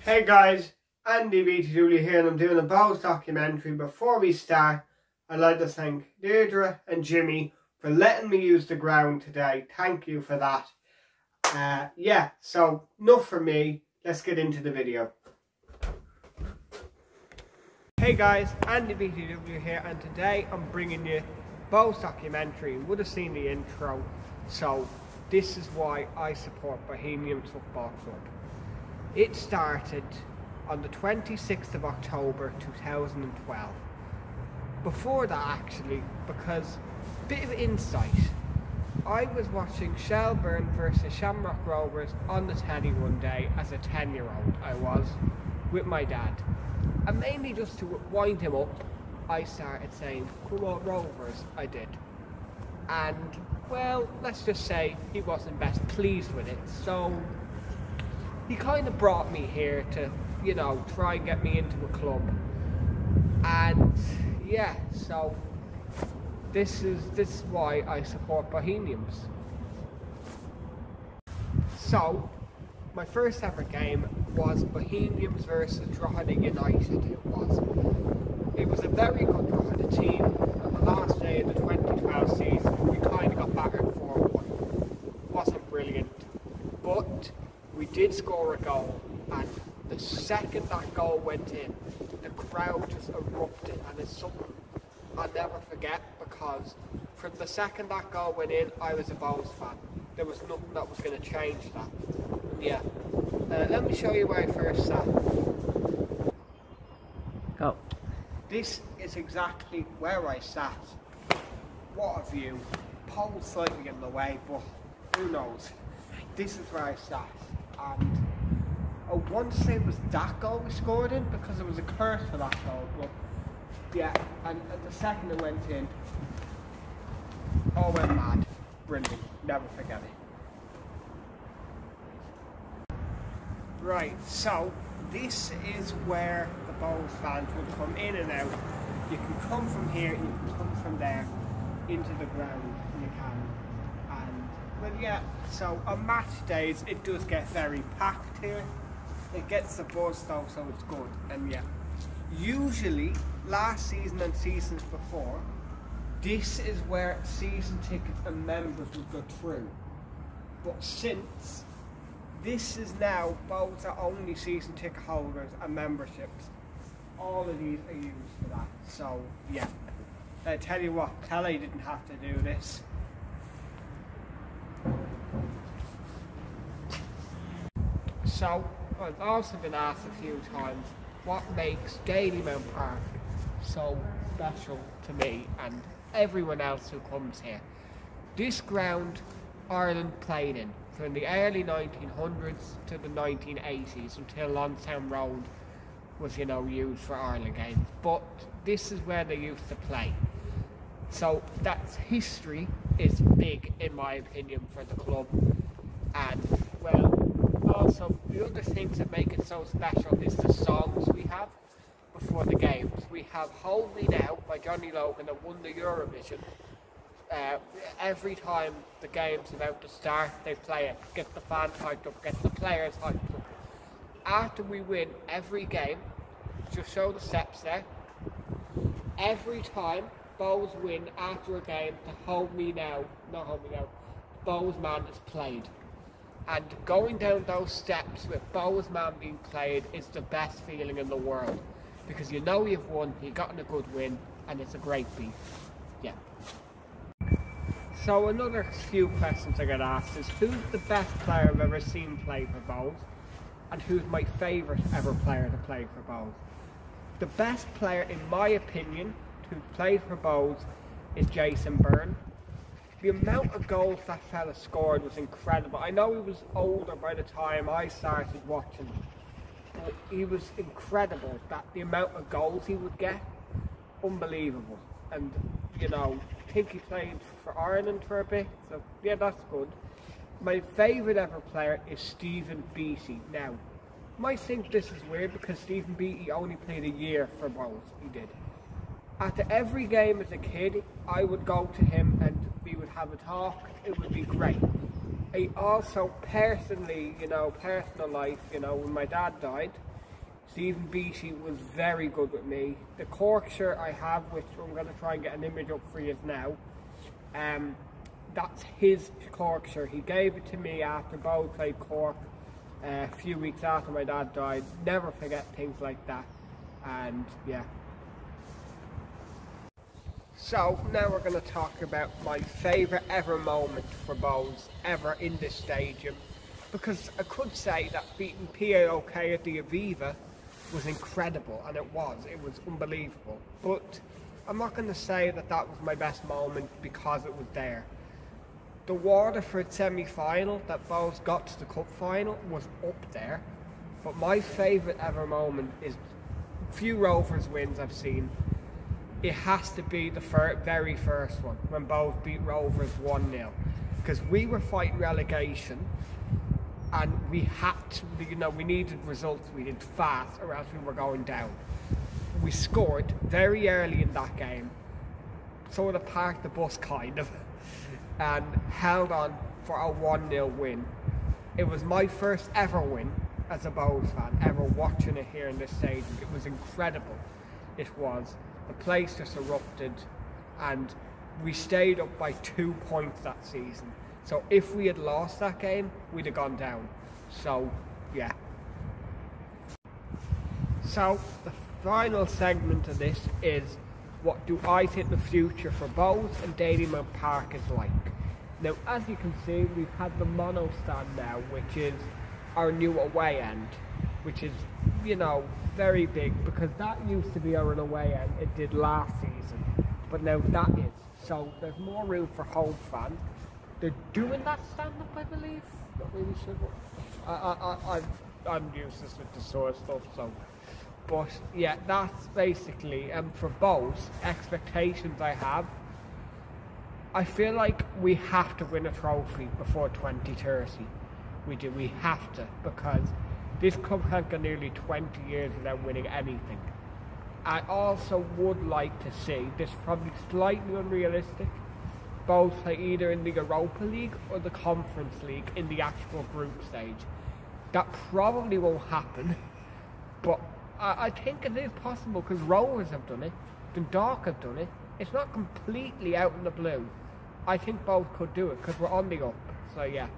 Hey guys, Andy BT here and I'm doing a Bohs documentary. Before we start, I'd like to thank Deirdre and Jimmy for letting me use the ground today. Thank you for that. Uh, yeah, so enough for me. Let's get into the video. Hey guys, Andy BTW here and today I'm bringing you Bohs documentary. You would have seen the intro. So this is why I support Bohemians Football Club. It started on the 26th of October 2012. Before that actually, because bit of insight. I was watching Shelbourne versus Shamrock Rovers on the telly one day as a 10 year old I was with my dad. And mainly just to wind him up, I started saying, come on Rovers, I did. And well, let's just say he wasn't best pleased with it. So he kind of brought me here to, you know, try and get me into a club. And yeah, so this is this is why I support Bohemians. So my first ever game was Bohemians versus Drogheda United. It was. It was a very good Drogheda team. On the last day of the 2012 season, we kind of got battered 4-1. Wasn't brilliant, but we did score a goal, and the second that goal went in, the crowd just erupted, and it's something I'll never forget because from the second that goal went in, I was a Bohs fan. There was nothing that was going to change that. Yeah. Uh, let me show you where I first sat. Go. This is exactly where I sat. What a view. Pole slightly in the way, but who knows. This is where I sat. And I want to say it was that goal we scored in because it was a curse for that goal. But yeah, and, and the second it went in, all went mad. Brilliant. Never forget it. Right, so this is where the Bohs fans will come in and out. You can come from here, you can come from there, into the ground, you can. And, well yeah, so on match days it does get very packed here. It gets the buzz though, so it's good. And yeah, usually last season and seasons before, this is where season tickets and members would go through. But since this is now Bohs are only season ticket holders and memberships, all of these are used for that. So yeah, I tell you what, Telly didn't have to do this. So I've also been asked a few times what makes Dalymount Park so special to me and everyone else who comes here. This ground Ireland played in from the early 1900s to the 1980s until Lansdowne Road was, you know, used for Ireland games. But this is where they used to play. So that history is big, in my opinion, for the club. And, well, also, the other things that make it so special is the songs we have before the games. We have Hold Me Now by Johnny Logan that won the Eurovision. Uh, every time the game's about to start, they play it. Get the fans hyped up, get the players hyped up. After we win every game, just show the steps there. Every time Bohs win after a game, to Hold Me Now, not Hold Me Now, Bows Man is played. And going down those steps with Bows Man being played is the best feeling in the world. Because you know you've won, you've gotten a good win, and it's a great beat. Yeah. So another few questions I get asked is who's the best player I've ever seen play for Bohs? And who's my favourite ever player to play for Bohs? The best player in my opinion who played for Bohs is Jason Byrne. The amount of goals that fella scored was incredible. I know he was older by the time I started watching, but he was incredible. That the amount of goals he would get, unbelievable. And you know, I think he played for Ireland for a bit, so yeah, that's good. My favourite ever player is Stephen Beattie. Now, you might think this is weird because Stephen Beattie only played a year for Bohs. He did. After every game as a kid, I would go to him and we would have a talk. It would be great. I also personally, you know, personal life, you know, when my dad died, Stephen Beattie was very good with me. The Cork shirt I have, which I'm going to try and get an image up for you now, um, that's his Cork shirt. He gave it to me after Bow played Cork uh, a few weeks after my dad died. Never forget things like that. And yeah. So now we're going to talk about my favourite ever moment for Bohs ever in this stadium. Because I could say that beating PAOK at the Aviva was incredible, and it was. It was unbelievable. But I'm not going to say that that was my best moment because it was there. The Waterford semi-final that Bohs got to the cup final was up there. But my favourite ever moment is few Rovers wins I've seen. It has to be the fir very first one when Bohs beat Rovers 1-0. Because we were fighting relegation and we had to, you know, we needed results, we needed fast or else we were going down. We scored very early in that game, sort of parked the bus kind of, and held on for a 1 0 win. It was my first ever win as a Bohs fan, ever watching it here in this stadium. It was incredible. It was. The place just erupted, and we stayed up by two points that season so if we had lost that game, we'd have gone down. So, yeah. So, the final segment of this is what do I think the future for Bohs and Dalymount Park is like. Now, as you can see, we've had the mono stand now, which is our new away end, which is, you know, very big because that used to be our away end. It did last season, but now that is. So there's more room for home fans they're doing that stand-up, I believe. Not really sure. I, I, I, I'm useless with the sort of stuff, so. But yeah, that's basically, um, for Bohs expectations I have, I feel like we have to win a trophy before 2030. We do, we have to, because this club has gone nearly 20 years without winning anything. I also would like to see, this is probably slightly unrealistic, Bohs either in the Europa League or the Conference League in the actual group stage. That probably won't happen, but I, I think it is possible because Rovers have done it, Dundalk have done it. It's not completely out in the blue. I think Bohs could do it because we're on the up. So yeah.